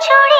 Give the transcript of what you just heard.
छोड़